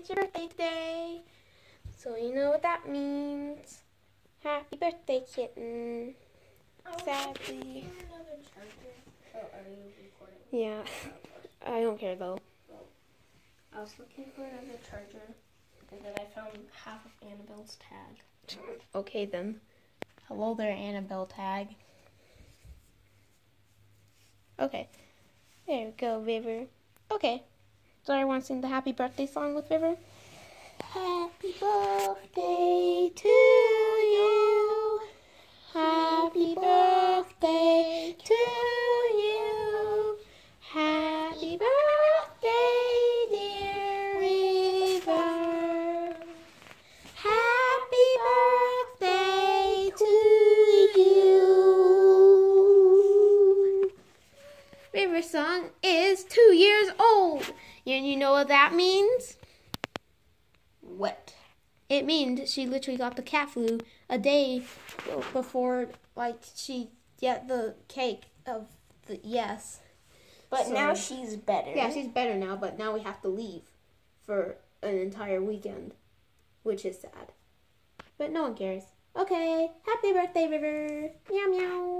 it's your birthday today. So you know what that means. Happy birthday, kitten. Sadly. Oh, are you recording? Yeah. I don't care though. I was looking for another charger, and then I found half of Annabelle's tag. Okay then. Hello there, Annabelle tag. Okay. There we go, River. Okay. So I want to sing the happy birthday song with River. Happy birthday to you. Happy birthday to you. Happy birthday, dear River. Happy birthday to you. River Song is two years old. And you know what that means? What? It means she literally got the cat flu a day before, like, she get the cake of the yes. But So- now she's better. Yeah, she's better now, but now we have to leave for an entire weekend, which is sad. But no one cares. Okay, happy birthday, River. Meow meow.